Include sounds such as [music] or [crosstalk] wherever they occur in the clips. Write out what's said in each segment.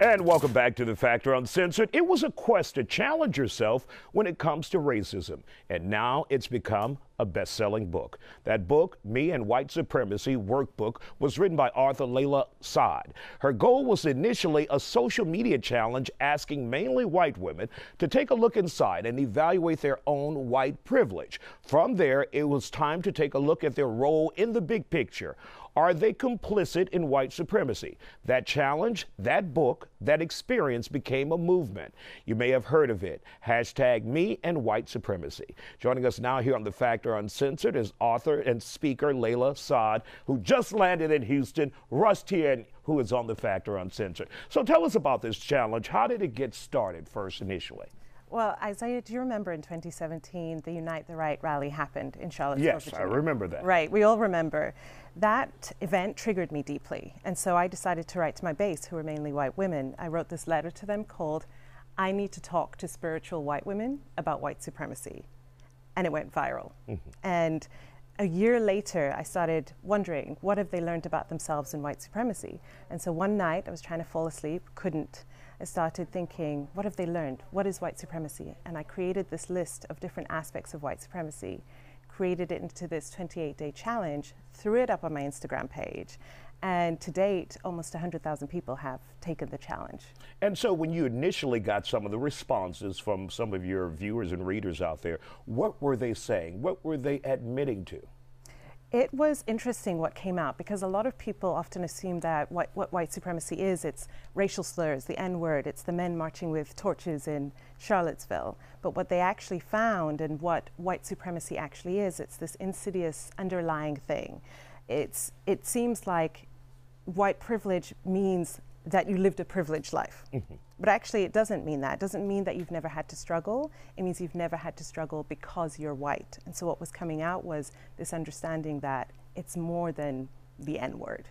And welcome back to The Factor Uncensored. It was a quest to challenge yourself when it comes to racism, and now it's become a best selling book. That book, Me and White Supremacy Workbook, was written by Arthur Layla Saad. Her goal was initially a social media challenge asking mainly white women to take a look inside and evaluate their own white privilege. From there, it was time to take a look at their role in the big picture. Are they complicit in white supremacy? That challenge, that book, that experience became a movement. You may have heard of it. Hashtag me and white supremacy. Joining us now here on The Factor Uncensored is author and speaker Layla Saad, who just landed in Houston, Russ Tien, who is on The Factor Uncensored. So tell us about this challenge. How did it get started first initially? Well, Isiah, do you remember in 2017 the Unite the Right rally happened in Charlottesville? Yes, Virginia? I remember that. Right, we all remember. That event triggered me deeply, and so I decided to write to my base, who were mainly white women. I wrote this letter to them called I Need to Talk to Spiritual White Women About White Supremacy. And it went viral. Mm-hmm. And a year later, I started wondering what have they learned about themselves in white supremacy? And so one night, I was trying to fall asleep, couldn't. I started thinking, what have they learned? What is white supremacy? And I created this list of different aspects of white supremacy, created it into this 28 day challenge, threw it up on my Instagram page. And to date, almost 100,000 people have taken the challenge. And so, when you initially got some of the responses from some of your viewers and readers out there, what were they saying? What were they admitting to? It was interesting what came out because a lot of people often assume that what, what white supremacy is, it's racial slurs, the N word, it's the men marching with torches in Charlottesville. But what they actually found and what white supremacy actually is, it's this insidious underlying thing. It's, it seems like white privilege means that you lived a privileged life. Mm-hmm. But actually, it doesn't mean that. It doesn't mean that you've never had to struggle. It means you've never had to struggle because you're white. And so, what was coming out was this understanding that it's more than the N word.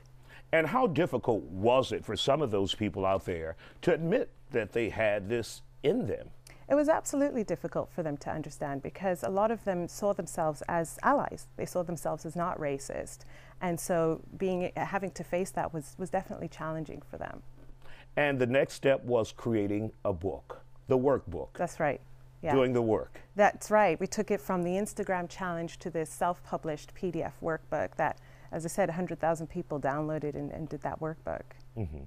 And how difficult was it for some of those people out there to admit that they had this in them? It was absolutely difficult for them to understand because a lot of them saw themselves as allies. They saw themselves as not racist. And so being having to face that was, was definitely challenging for them. And the next step was creating a book, the workbook. That's right. Yeah. Doing the work. That's right. We took it from the Instagram challenge to this self published PDF workbook that, as I said, 100,000 people downloaded and, and did that workbook. Mm-hmm.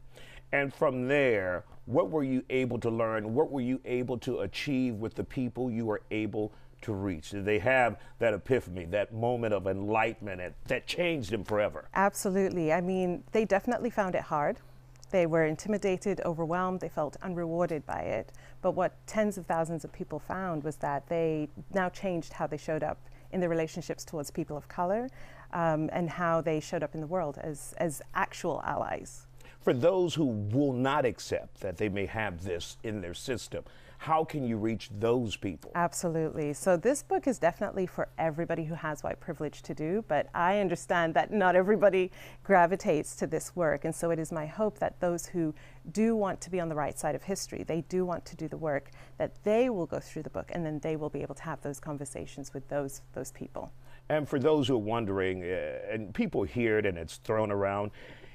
And from there, what were you able to learn? What were you able to achieve with the people you were able to reach? Did they have that epiphany, that moment of enlightenment that changed them forever? Absolutely. I mean, they definitely found it hard. They were intimidated, overwhelmed, they felt unrewarded by it. But what tens of thousands of people found was that they now changed how they showed up in their relationships towards people of color um, and how they showed up in the world as, as actual allies for those who will not accept that they may have this in their system, how can you reach those people? Absolutely. So, this book is definitely for everybody who has white privilege to do, but I understand that not everybody gravitates to this work. And so, it is my hope that those who do want to be on the right side of history, they do want to do the work, that they will go through the book and then they will be able to have those conversations with those, those people. And for those who are wondering, uh, and people hear it and it's thrown around,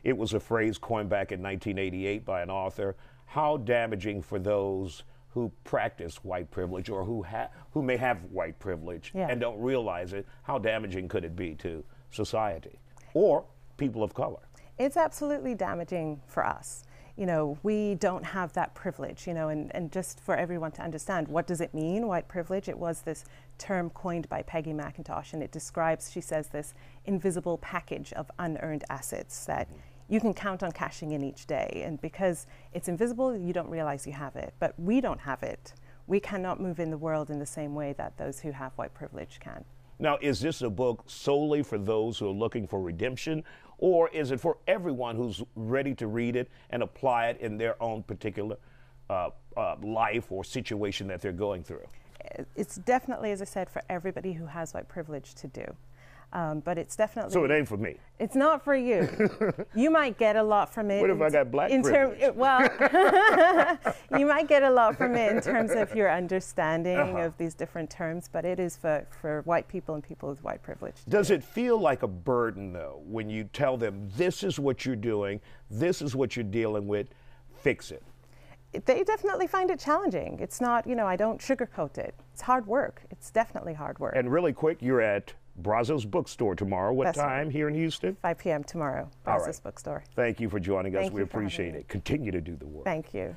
it was a phrase coined back in 1988 by an author. How damaging for those who practice white privilege or who, ha- who may have white privilege yeah. and don't realize it, how damaging could it be to society or people of color? It's absolutely damaging for us. You know, we don't have that privilege, you know, and, and just for everyone to understand, what does it mean, white privilege? It was this term coined by Peggy McIntosh, and it describes, she says, this invisible package of unearned assets that mm-hmm you can count on cashing in each day. And because it's invisible, you don't realize you have it. But we don't have it. We cannot move in the world in the same way that those who have white privilege can. Now, is this a book solely for those who are looking for redemption, or is it for everyone who's ready to read it and apply it in their own particular uh, uh, life or situation that they're going through? It's definitely, as I said, for everybody who has white privilege to do. Um, but it's definitely. So it ain't for me. It's not for you. [laughs] you might get a lot from it. What if I got black in term, Well, [laughs] [laughs] you might get a lot from it in terms of your understanding uh-huh. of these different terms, but it is for, for white people and people with white privilege. Does it feel like a burden, though, when you tell them this is what you're doing, this is what you're dealing with, fix it? they definitely find it challenging. It's not, you know, I don't sugarcoat it. It's hard work. It's definitely hard work. And really quick, you're at Brazos Bookstore tomorrow. What Best time here in Houston? 5 p.m. tomorrow, Brazos right. Bookstore. Thank you for joining us. Thank we appreciate it. Me. Continue to do the work. Thank you.